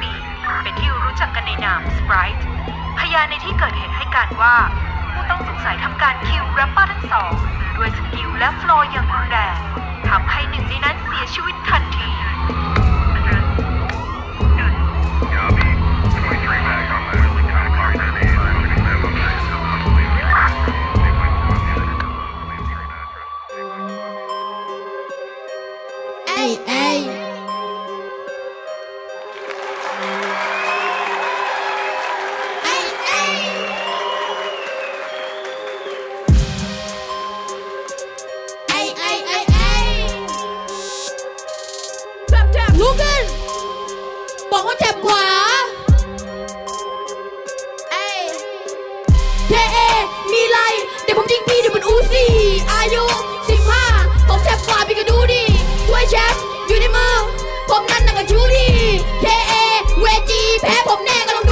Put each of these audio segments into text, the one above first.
ปี เป็นที่รู้จักกันในนามสไปรท์พยานในที่เกิดเหตุให้การว่า ผู้ต้องสงสัยทำการ kill แรปเปอร์ทั้งสองด้วย skill และ flow อย่างรุนแรงทำให้หนึ่งในนั้นเสียชีวิตทันที哎哎。 ว่าเจ็บกว่าเอ้เทเอมีไร เดี๋ยวผมยิงพี่เดี๋ยวมันอูซี่อายุสิบห้าผมเจ็บกว่าพี่ก็ดูดิถ้วยแชมป์อยู่ในมือ ผมนั่นน่ะก็ชูดิเทเอเวจีแพ้ผมแน่ก็ลงดู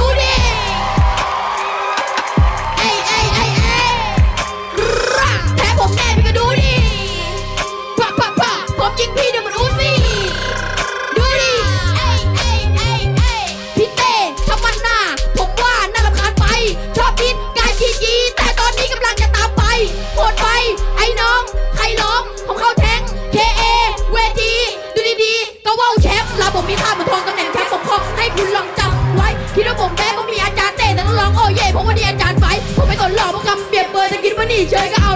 DJ 个。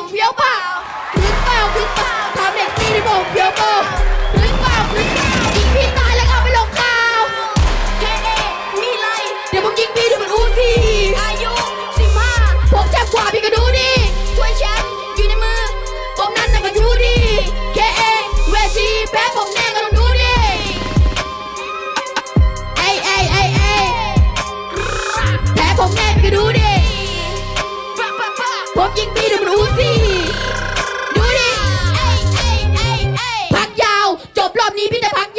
ผเฟี้ยวเปล่าพริ้เปล่าพริ้เปล่าทำเด็กนี่ที่ผมเฟี้ยวเปล่า ยิงปีเดี๋ยวรู้สิดูดิพักยาว จบรอบนี้พี่จะพัก